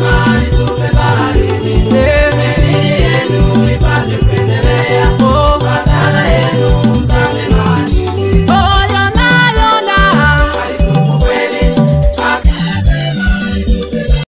bye